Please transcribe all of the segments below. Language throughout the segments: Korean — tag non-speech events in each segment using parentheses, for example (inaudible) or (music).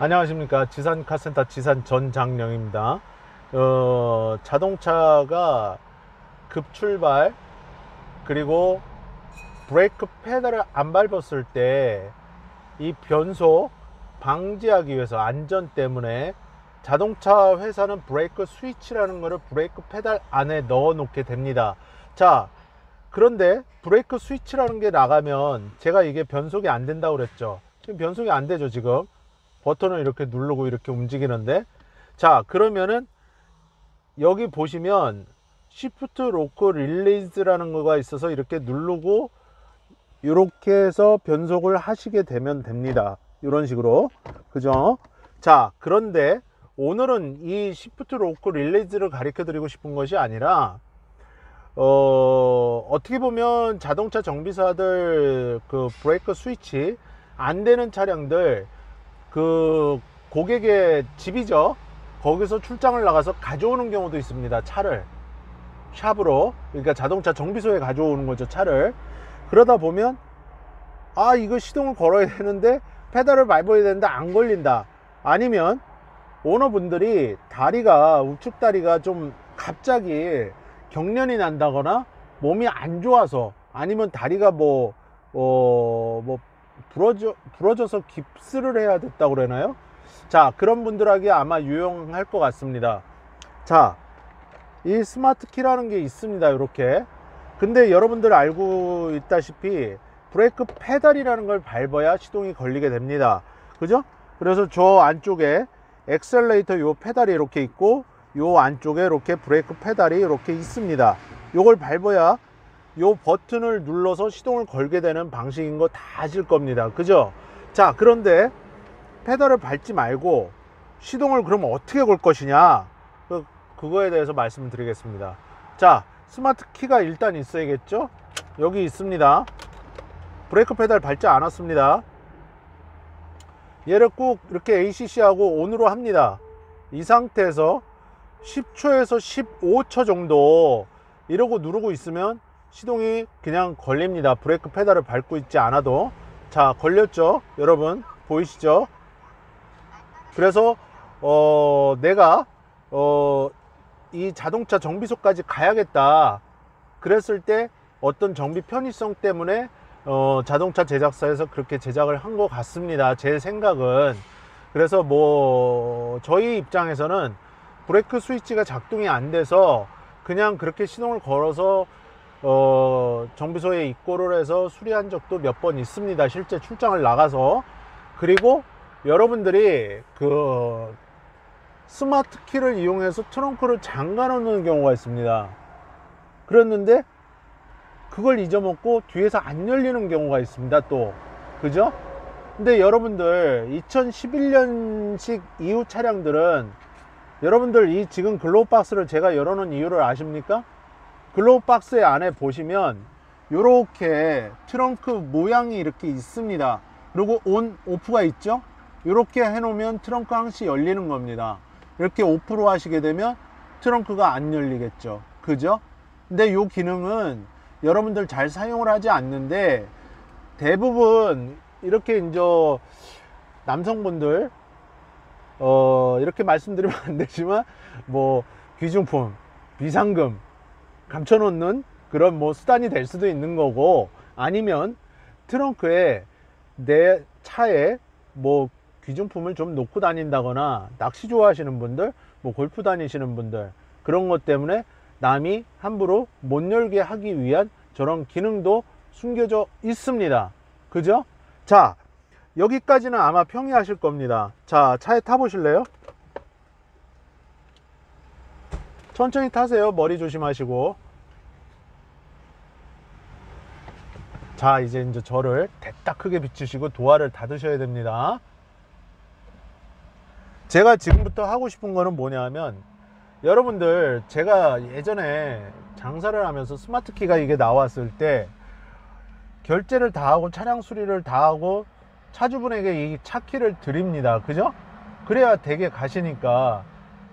안녕하십니까 지산 카센터 지산 전장령입니다. 어, 자동차가 급출발 그리고 브레이크 페달을 안 밟았을 때 이 변속 방지하기 위해서 안전 때문에 자동차 회사는 브레이크 스위치라는 것을 브레이크 페달 안에 넣어 놓게 됩니다. 자, 그런데 브레이크 스위치라는 게 나가면 제가 이게 변속이 안 된다고 그랬죠. 지금 변속이 안 되죠, 지금. 버튼을 이렇게 누르고 이렇게 움직이는데. 자, 그러면은 여기 보시면 shift lock release라는 거가 있어서 이렇게 누르고 이렇게 해서 변속을 하시게 되면 됩니다. 이런 식으로. 그죠? 자, 그런데 오늘은 이 shift lock release를 가르쳐 드리고 싶은 것이 아니라 어, 어떻게 보면 자동차 정비사들 그 브레이크 스위치 안 되는 차량들 그 고객의 집이죠. 거기서 출장을 나가서 가져오는 경우도 있습니다. 차를 샵으로 그러니까 자동차 정비소에 가져오는 거죠. 차를 그러다 보면 아 이거 시동을 걸어야 되는데 페달을 밟아야 되는데 안 걸린다. 아니면 오너분들이 다리가 우측 다리가 좀 갑자기 경련이 난다거나 몸이 안 좋아서 아니면 다리가 뭐, 어, 뭐, 부러져, 부러져서 깁스를 해야 됐다고 그러나요? 자, 그런 분들에게 아마 유용할 것 같습니다. 자, 이 스마트 키라는 게 있습니다. 이렇게. 근데 여러분들 알고 있다시피 브레이크 페달이라는 걸 밟아야 시동이 걸리게 됩니다. 그죠? 그래서 저 안쪽에 엑셀레이터 요 페달이 이렇게 있고 요 안쪽에 이렇게 브레이크 페달이 이렇게 있습니다. 요걸 밟아야 요 버튼을 눌러서 시동을 걸게 되는 방식인 거 다 아실 겁니다. 그죠? 자, 그런데 페달을 밟지 말고 시동을 그럼 어떻게 걸 것이냐? 그, 그거에 대해서 말씀을 드리겠습니다. 자, 스마트 키가 일단 있어야겠죠? 여기 있습니다. 브레이크 페달 밟지 않았습니다. 얘를 꾹 이렇게 ACC하고 ON으로 합니다. 이 상태에서 10초에서 15초 정도 이러고 누르고 있으면 시동이 그냥 걸립니다. 브레이크 페달을 밟고 있지 않아도. 자, 걸렸죠? 여러분, 보이시죠? 그래서, 어, 내가, 어, 이 자동차 정비소까지 가야겠다. 그랬을 때 어떤 정비 편의성 때문에 어, 자동차 제작사에서 그렇게 제작을 한 것 같습니다. 제 생각은. 그래서 뭐, 저희 입장에서는 브레이크 스위치가 작동이 안 돼서 그냥 그렇게 시동을 걸어서 어, 정비소에 입고를 해서 수리한 적도 몇 번 있습니다. 실제 출장을 나가서. 그리고 여러분들이 그 스마트 키를 이용해서 트렁크를 잠가 놓는 경우가 있습니다. 그랬는데 그걸 잊어먹고 뒤에서 안 열리는 경우가 있습니다. 또. 그죠? 근데 여러분들 2011년식 이후 차량들은 여러분들 이 지금 glove box를 제가 열어놓은 이유를 아십니까? glove box 안에 보시면 이렇게 트렁크 모양이 이렇게 있습니다. 그리고 on off가 있죠? 이렇게 해 놓으면 트렁크 항시 열리는 겁니다. 이렇게 오프로 하시게 되면 트렁크가 안 열리겠죠. 그죠? 근데 이 기능은 여러분들 잘 사용을 하지 않는데 대부분 이렇게 이제 남성분들 어 이렇게 말씀드리면 안 되지만 뭐 귀중품 비상금 감춰놓는 그런 뭐 수단이 될 수도 있는 거고 아니면 트렁크에 내 차에 뭐 귀중품을 좀 놓고 다닌다거나 낚시 좋아하시는 분들 뭐 골프 다니시는 분들 그런 것 때문에 남이 함부로 못 열게 하기 위한 저런 기능도 숨겨져 있습니다. 그죠? 자, 여기까지는 아마 평이하실 겁니다. 자, 차에 타보실래요? 천천히 타세요. 머리 조심하시고. 자, 이제 이제 저를 대딱 크게 비추시고 도화를 닫으셔야 됩니다. 제가 지금부터 하고 싶은 거는 뭐냐면 여러분들 제가 예전에 장사를 하면서 스마트 키가 이게 나왔을 때 결제를 다 하고 차량 수리를 다 하고 차주분에게 이 차 키를 드립니다. 그죠? 그래야 되게 가시니까.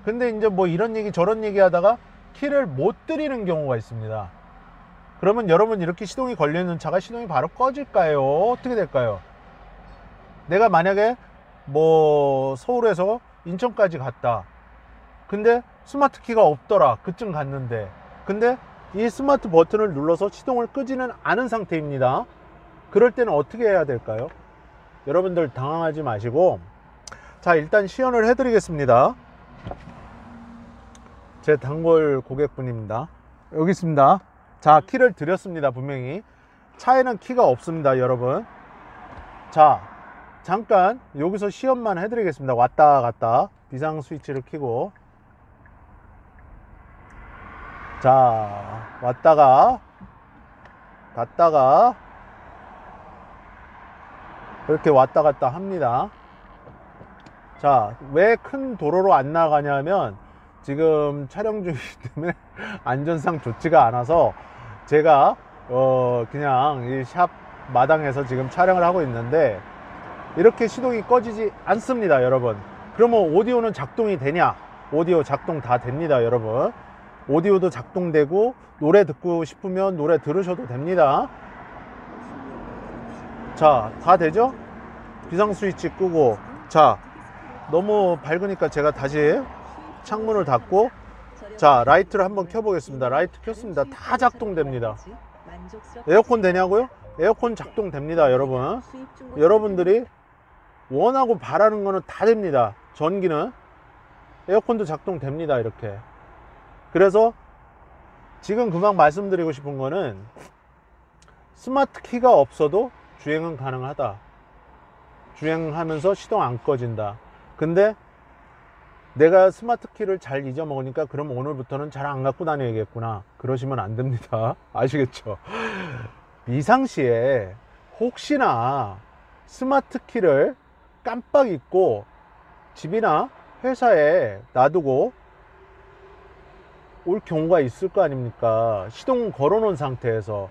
근데 이제 뭐 이런 얘기 저런 얘기 하다가 키를 못 드리는 경우가 있습니다. 그러면 여러분 이렇게 시동이 걸려 있는 차가 시동이 바로 꺼질까요? 어떻게 될까요? 내가 만약에 뭐 서울에서 인천까지 갔다. 근데 스마트 키가 없더라. 그쯤 갔는데. 근데 이 스마트 버튼을 눌러서 시동을 끄지는 않은 상태입니다. 그럴 때는 어떻게 해야 될까요? 여러분들 당황하지 마시고 자 일단 시연을 해 드리겠습니다. 제 단골 고객분입니다. 여기 있습니다. 자 키를 드렸습니다. 분명히 차에는 키가 없습니다. 여러분. 자 잠깐 여기서 시연만 해드리겠습니다. 왔다 갔다 비상 스위치를 켜고 자 왔다가 갔다가 이렇게 왔다 갔다 합니다 자 왜 큰 도로로 안 나가냐면 지금 촬영 중이기 (laughs) 때문에 안전상 좋지가 않아서 제가 어 그냥 이 샵 마당에서 지금 촬영을 하고 있는데 이렇게 시동이 꺼지지 않습니다 여러분. 그러면 오디오는 작동이 되냐? 오디오 작동 다 됩니다 여러분. 오디오도 작동되고 노래 듣고 싶으면 노래 들으셔도 됩니다. 자 다 되죠? 비상 스위치 끄고. 자 너무 밝으니까 제가 다시 창문을 닫고 자 라이트를 한번 켜보겠습니다. 라이트 켰습니다. 다 작동됩니다. 에어컨 되냐고요? 에어컨 작동됩니다 여러분. 여러분들이 원하고 바라는 거는 다 됩니다. 전기는 에어컨도 작동됩니다 이렇게. 그래서 지금 금방 말씀드리고 싶은 거는 스마트 키가 없어도 주행은 가능하다. 주행하면서 시동 안 꺼진다. 근데 내가 스마트 키를 잘 잊어먹으니까 그럼 오늘부터는 잘 안 갖고 다녀야겠구나. 그러시면 안 됩니다. (laughs) 아시겠죠? 비상시에 혹시나 스마트 키를 깜빡 잊고 집이나 회사에 놔두고 올 경우가 있을 거 아닙니까? 시동 걸어 놓은 상태에서.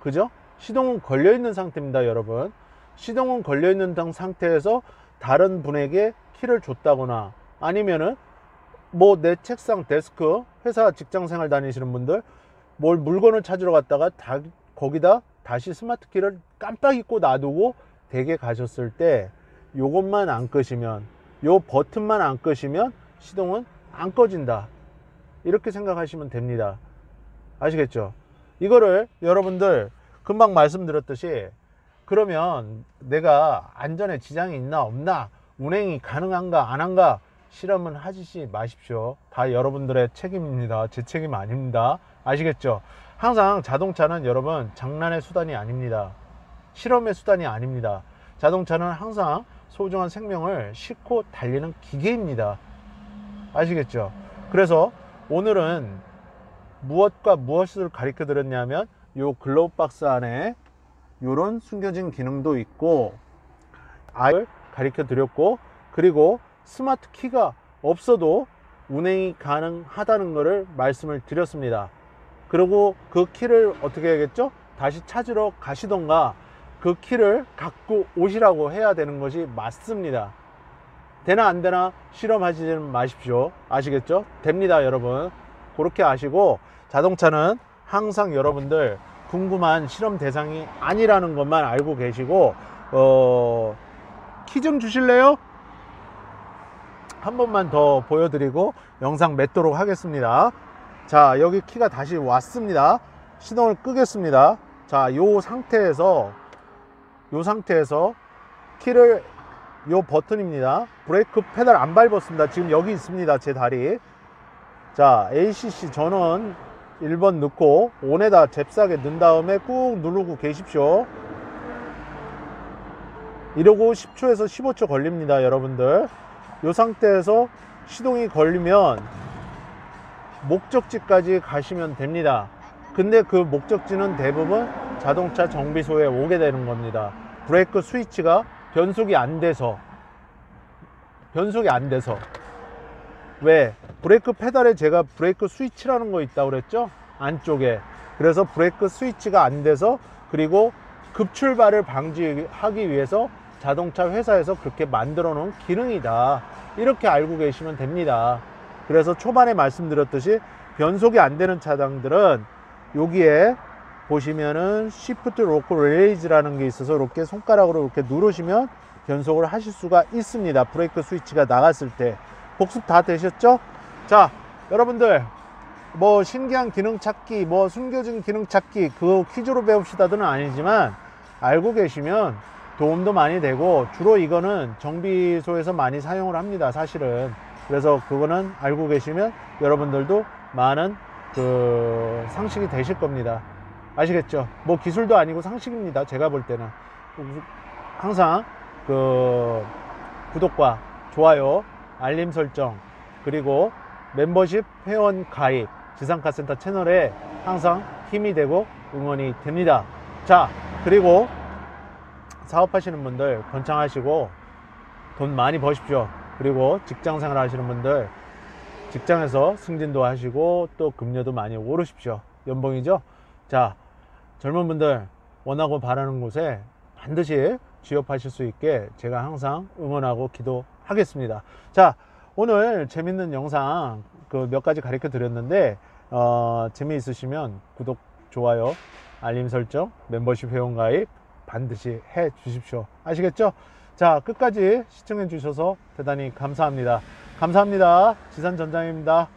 그죠? 시동은 걸려 있는 상태입니다 여러분. 시동은 걸려 있는 상태에서 다른 분에게 키를 줬다거나 아니면은 뭐 내 책상 데스크 회사 직장 생활 다니시는 분들 뭘 물건을 찾으러 갔다가 다, 거기다 다시 스마트 키를 깜빡 잊고 놔두고 댁에 가셨을 때 요것만 안 끄시면 요 버튼만 안 끄시면 시동은 안 꺼진다. 이렇게 생각하시면 됩니다. 아시겠죠? 이거를 여러분들 금방 말씀드렸듯이 그러면 내가 안전에 지장이 있나 없나 운행이 가능한가 안 한가 실험은 하시지 마십시오. 다 여러분들의 책임입니다. 제 책임 아닙니다. 아시겠죠? 항상 자동차는 여러분 장난의 수단이 아닙니다. 실험의 수단이 아닙니다. 자동차는 항상 소중한 생명을 싣고 달리는 기계입니다. 아시겠죠? 그래서 오늘은 무엇과 무엇을 가르쳐 드렸냐면 요 glove box 안에 이런 숨겨진 기능도 있고 아이를 가르쳐 드렸고 그리고 스마트 키가 없어도 운행이 가능하다는 것을 말씀을 드렸습니다. 그리고 그 키를 어떻게 해야겠죠? 다시 찾으러 가시던가 그 키를 갖고 오시라고 해야 되는 것이 맞습니다. 되나 안 되나 실험하지 마십시오. 아시겠죠? 됩니다 여러분. 그렇게 아시고 자동차는 항상 여러분들 궁금한 실험 대상이 아니라는 것만 알고 계시고 어, 키 좀 주실래요? 한 번만 더 보여드리고 영상 맺도록 하겠습니다. 자 여기 키가 다시 왔습니다. 시동을 끄겠습니다. 자요 상태에서 요 상태에서 키를 요 버튼입니다. 브레이크 페달 안 밟았습니다. 지금 여기 있습니다 제 다리. 자 ACC 전원 1번 넣고 온에다 잽싸게 넣은 다음에 꾹 누르고 계십시오. 이러고 10초에서 15초 걸립니다 여러분들 이 상태에서 시동이 걸리면 목적지까지 가시면 됩니다. 근데 그 목적지는 대부분 자동차 정비소에 오게 되는 겁니다. 브레이크 스위치가 변속이 안 돼서 변속이 안 돼서. 왜? 브레이크 페달에 제가 브레이크 스위치라는 거 있다고 그랬죠? 안쪽에. 그래서 브레이크 스위치가 안 돼서 그리고 급출발을 방지하기 위해서 자동차 회사에서 그렇게 만들어 놓은 기능이다 이렇게 알고 계시면 됩니다 그래서 초반에 말씀드렸듯이 변속이 안 되는 차량들은 여기에 보시면은 Shift Lock Release라는 게 있어서 이렇게 손가락으로 이렇게 누르시면 변속을 하실 수가 있습니다. 브레이크 스위치가 나갔을 때. 복습 다 되셨죠? 자, 여러분들, 뭐 신기한 기능 찾기, 뭐 숨겨진 기능 찾기, 그 퀴즈로 배웁시다는 아니지만 알고 계시면 도움도 많이 되고 주로 이거는 정비소에서 많이 사용을 합니다. 사실은. 그래서 그거는 알고 계시면 여러분들도 많은 그 상식이 되실 겁니다. 아시겠죠? 뭐 기술도 아니고 상식입니다. 제가 볼 때는. 항상 그 구독과 좋아요, 알림 설정, 그리고 멤버십 회원 가입, 지상카센터 채널에 항상 힘이 되고 응원이 됩니다. 자, 그리고 사업하시는 분들 번창하시고 돈 많이 버십시오. 그리고 직장 생활 하시는 분들 직장에서 승진도 하시고 또 급료도 많이 오르십시오. 연봉이죠? 자, 젊은 분들 원하고 바라는 곳에 반드시 취업하실 수 있게 제가 항상 응원하고 기도하겠습니다. 자, 오늘 재밌는 영상 그 몇 가지 가르쳐 드렸는데 어, 재미있으시면 구독, 좋아요, 알림 설정, 멤버십 회원 가입 반드시 해 주십시오. 아시겠죠? 자, 끝까지 시청해 주셔서 대단히 감사합니다. 감사합니다. 지산 전장입니다.